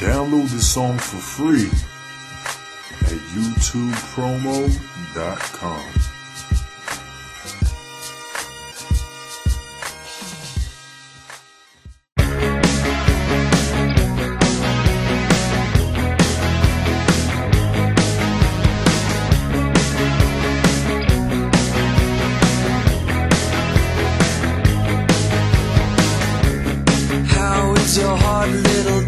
Download this song for free at youtubepromo.com. your heart, little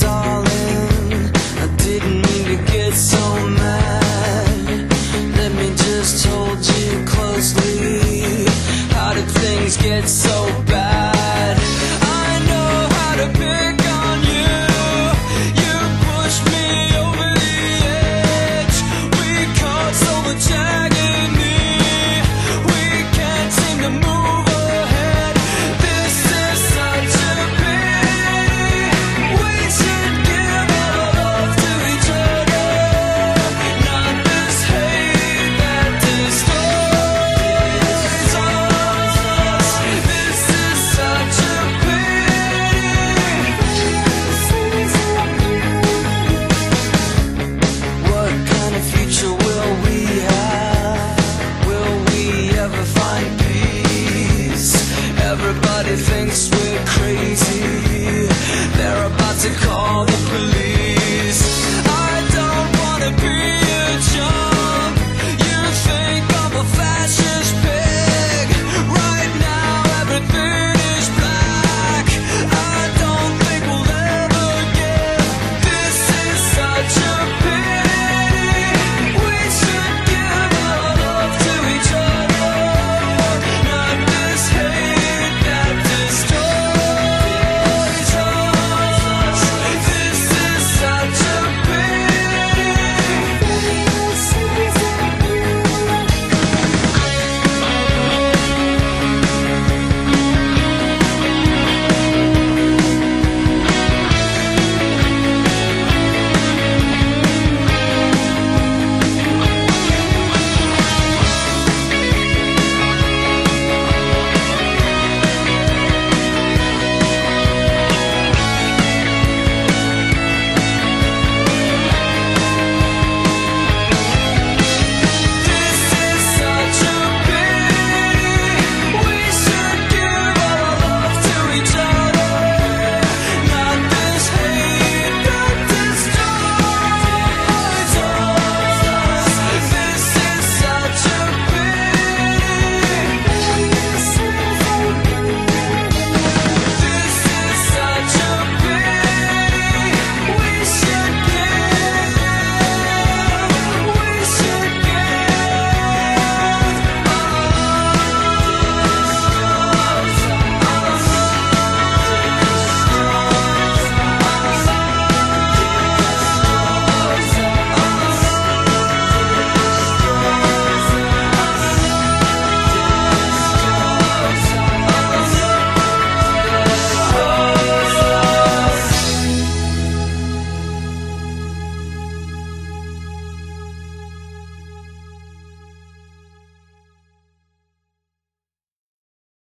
bad. I know how to pick. Never find peace. Everybody thinks we're crazy. They're about to call.